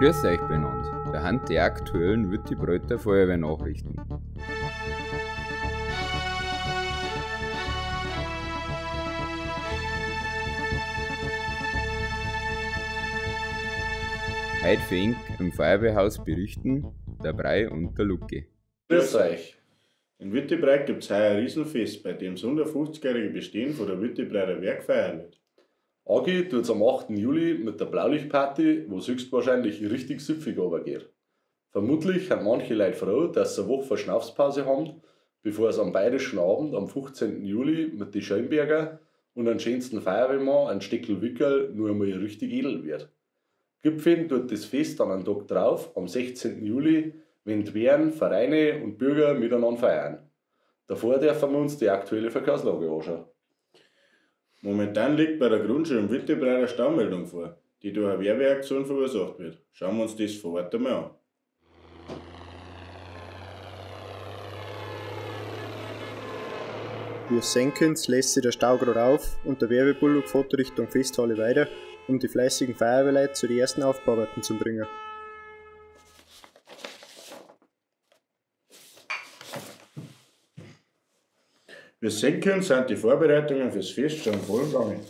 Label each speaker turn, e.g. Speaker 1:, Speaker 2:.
Speaker 1: Grüß euch benannt. Der Hand der aktuellen wird die Bräuter Feuerwehr nachrichten. Heute fängt im Feuerwehrhaus berichten der Brei und der Lucke.
Speaker 2: Grüß euch! In Wittebreit gibt es heuer ein Riesenfest, bei dem das 150-jährige Bestehen von der Wittebreiter Werk feiern wird.
Speaker 3: Agi tut es am 8. Juli mit der Blaulichtparty, wo es höchstwahrscheinlich richtig süffig geht. Vermutlich haben manche Leute froh, dass sie eine Woche Verschnaufspause haben, bevor es am bayerischen Abend am 15. Juli mit den Schönberger und einem schönsten Feuerwehrmann, ein Steckel Wickel, nur einmal richtig edel wird. Gipfeln tut das Fest dann einen Tag drauf, am 16. Juli, wenn Wehren, Vereine und Bürger miteinander feiern. Davor dürfen wir uns die aktuelle Verkehrslage anschauen.
Speaker 2: Momentan liegt bei der Grundschule im Wittebrei eine Staumeldung vor, die durch eine Werbeaktion verursacht wird. Schauen wir uns das vor Ort einmal an.
Speaker 4: Sehen könnt, lässt sich der Stau gerade auf und der Werbebullock fährt Richtung Festhalle weiter, um die fleißigen Feuerwehrleute zu den ersten Aufbauarbeiten zu bringen.
Speaker 2: Wie ihr sehen könnt, sind die Vorbereitungen fürs Fest schon voll im.